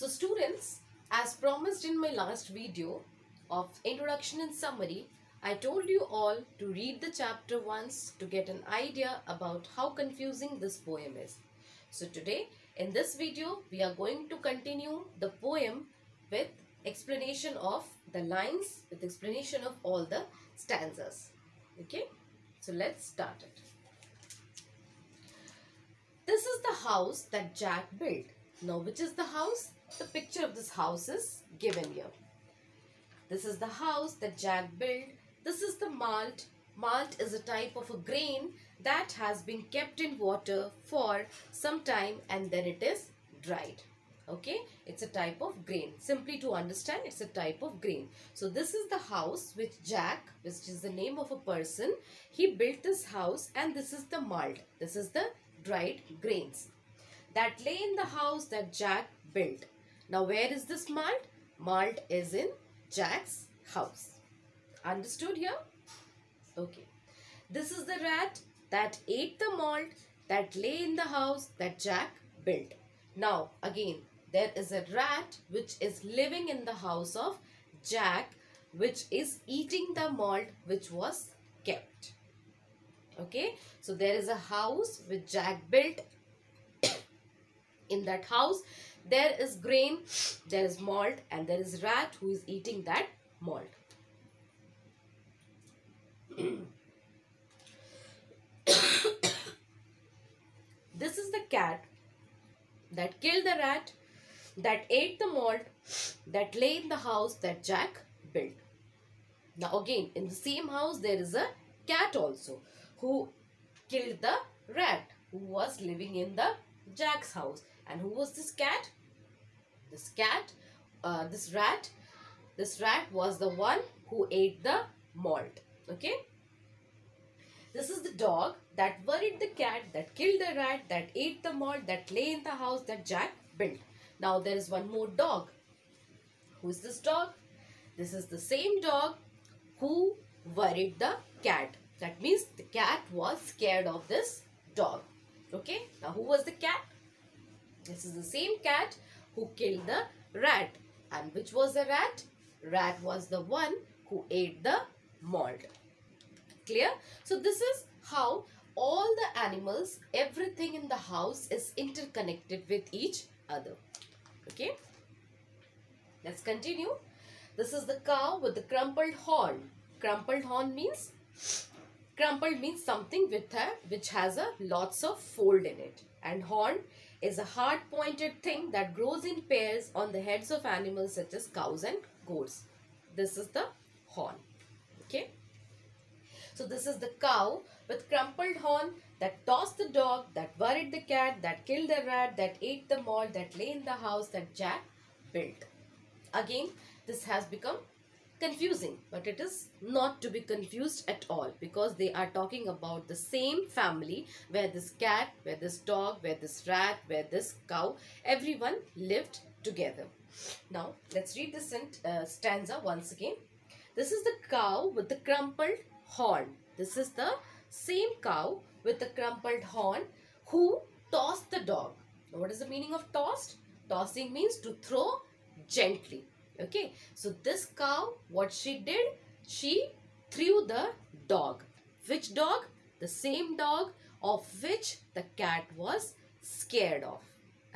So students, as promised in my last video of introduction and summary, I told you all to read the chapter once to get an idea about how confusing this poem is. So today, in this video, we are going to continue the poem with explanation of the lines, with explanation of all the stanzas. Okay, so let's start it. This is the house that Jack built. Now, which is the house? The picture of this house is given here. This is the house that Jack built. This is the malt. Malt is a type of a grain that has been kept in water for some time and then it is dried. Okay, it's a type of grain. Simply to understand, it's a type of grain. So this is the house which Jack, which is the name of a person, he built this house and this is the malt. This is the dried grains that lay in the house that Jack built. Now where is this malt? Malt is in Jack's house. Understood here? Okay. This is the rat that ate the malt that lay in the house that Jack built. Now again, there is a rat which is living in the house of Jack which is eating the malt which was kept. Okay, so there is a house which Jack built. in that house, there is grain, there is malt and there is rat who is eating that malt. this is the cat that killed the rat, that ate the malt, that lay in the house that Jack built. Now again, in the same house, there is a cat also who killed the rat who was living in the Jack's house. And who was this cat? This cat, uh, this rat, this rat was the one who ate the malt. Okay. This is the dog that worried the cat, that killed the rat, that ate the malt, that lay in the house that Jack built. Now there is one more dog. Who is this dog? This is the same dog who worried the cat. That means the cat was scared of this dog. Okay. Now who was the cat? This is the same cat who killed the rat. And which was the rat? Rat was the one who ate the malt. Clear? So this is how all the animals, everything in the house is interconnected with each other. Okay. Let's continue. This is the cow with the crumpled horn. Crumpled horn means crumpled means something with a which has a lots of fold in it and horn is a hard pointed thing that grows in pairs on the heads of animals such as cows and goats. This is the horn. Okay. So this is the cow with crumpled horn that tossed the dog, that worried the cat, that killed the rat, that ate the malt, that lay in the house that Jack built. Again, this has become confusing, but it is not to be confused at all because they are talking about the same family where this cat, where this dog, where this rat, where this cow, everyone lived together. Now, let's read this uh, stanza once again. This is the cow with the crumpled horn. This is the same cow with the crumpled horn who tossed the dog. Now, what is the meaning of tossed? Tossing means to throw gently. Okay. So, this cow, what she did? She threw the dog. Which dog? The same dog of which the cat was scared of.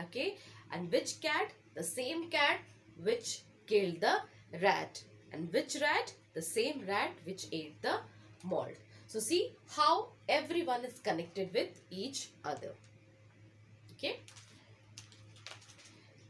Okay. And which cat? The same cat which killed the rat. And which rat? The same rat which ate the malt. So see how everyone is connected with each other. Okay.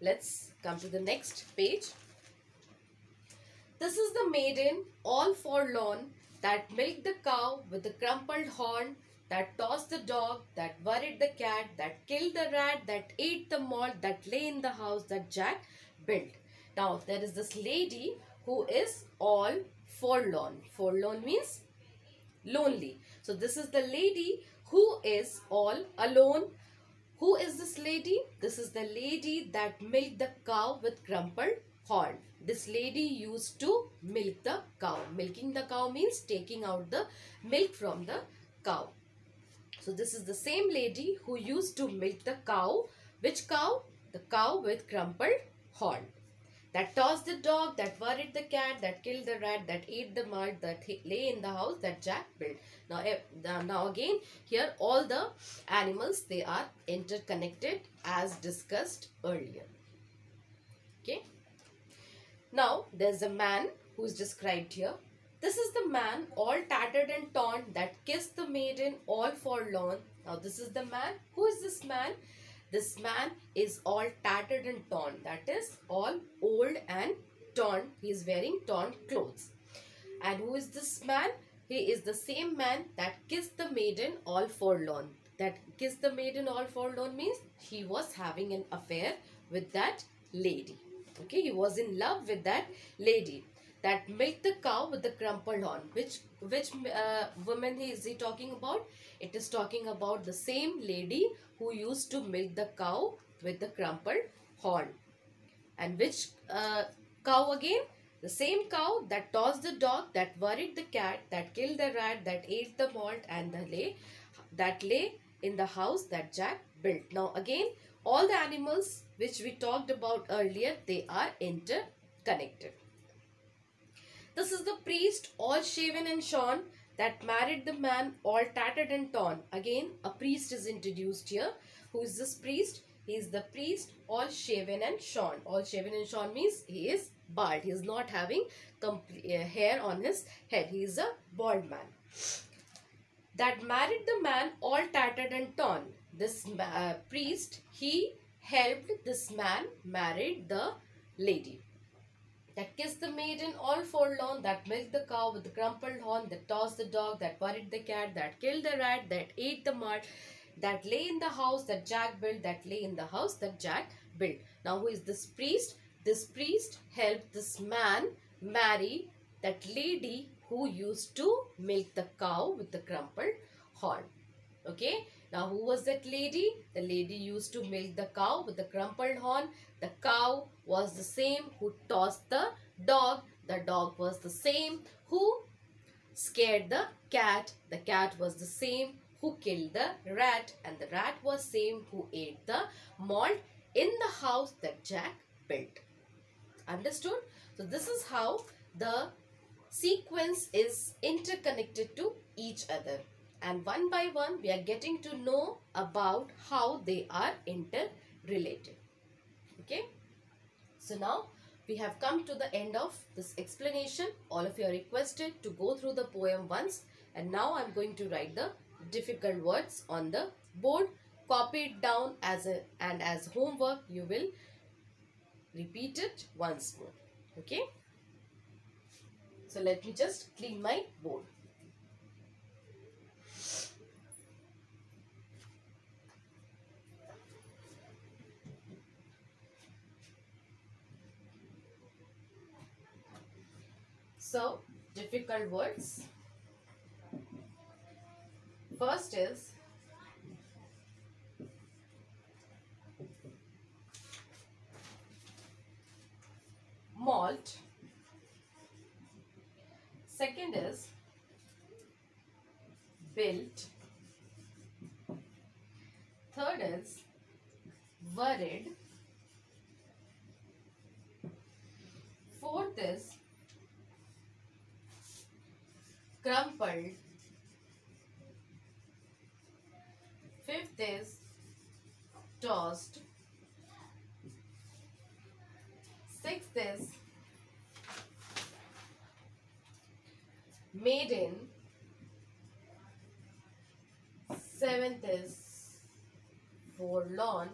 Let's come to the next page. This is the maiden all forlorn that milked the cow with the crumpled horn that tossed the dog, that worried the cat, that killed the rat, that ate the malt, that lay in the house that Jack built. Now, there is this lady who is all forlorn. Forlorn means lonely. So this is the lady who is all alone. Who is this lady? This is the lady that milked the cow with crumpled horn. This lady used to milk the cow. Milking the cow means taking out the milk from the cow. So this is the same lady who used to milk the cow. Which cow? The cow with crumpled horn. That tossed the dog, that worried the cat, that killed the rat, that ate the mud, that lay in the house that Jack built. Now, eh, now again, here all the animals, they are interconnected as discussed earlier. Okay. Now, there's a man who is described here. This is the man all tattered and torn that kissed the maiden all forlorn. Now, this is the man. Who is this man? This man is all tattered and torn. That is all old and torn. He is wearing torn clothes. And who is this man? He is the same man that kissed the maiden all forlorn. That kissed the maiden all forlorn means he was having an affair with that lady. Okay, he was in love with that lady that milked the cow with the crumpled horn. Which which uh, woman is he talking about? It is talking about the same lady who used to milk the cow with the crumpled horn. And which uh, cow again? The same cow that tossed the dog, that worried the cat, that killed the rat, that ate the malt and the lay, that lay in the house that Jack built. Now again, all the animals which we talked about earlier, they are interconnected. This is the priest all shaven and shorn that married the man all tattered and torn. Again, a priest is introduced here. Who is this priest? He is the priest all shaven and shorn. All shaven and shorn means he is bald. He is not having uh, hair on his head. He is a bald man. That married the man all tattered and torn. This uh, priest, he helped this man married the lady that kissed the maiden all forlorn, that milked the cow with the crumpled horn, that tossed the dog, that worried the cat, that killed the rat, that ate the mud, that lay in the house that Jack built, that lay in the house that Jack built. Now who is this priest? This priest helped this man marry that lady who used to milk the cow with the crumpled horn. Okay. Now who was that lady? The lady used to milk the cow with the crumpled horn. The cow was the same who tossed the dog. The dog was the same who scared the cat. The cat was the same who killed the rat. And the rat was same who ate the malt in the house that Jack built. Understood? So this is how the sequence is interconnected to each other and one by one we are getting to know about how they are interrelated. Okay. So now we have come to the end of this explanation. All of you are requested to go through the poem once and now I am going to write the difficult words on the board. Copy it down as a and as homework you will repeat it once more. Okay. So let me just clean my board. So, difficult words. First is malt. Second is built. Third is worried. Fourth is crumpled. Fifth is tossed. Sixth is maiden. Seventh is forlorn.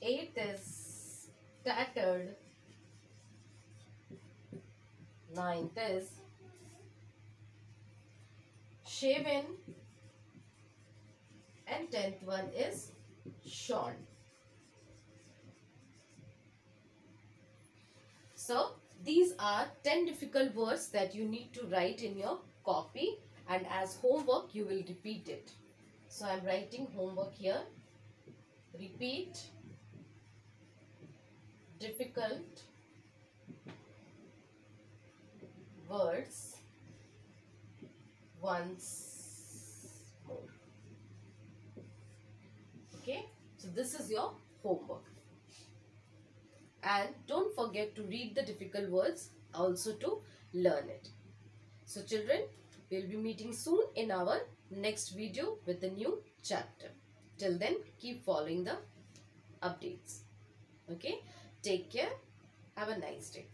Eighth is tattered ninth is shaven and tenth one is shorn. So these are 10 difficult words that you need to write in your copy and as homework you will repeat it. So I am writing homework here. Repeat difficult words once more. Okay. So this is your homework. And don't forget to read the difficult words also to learn it. So children, we'll be meeting soon in our next video with a new chapter. Till then, keep following the updates. Okay, take care. Have a nice day.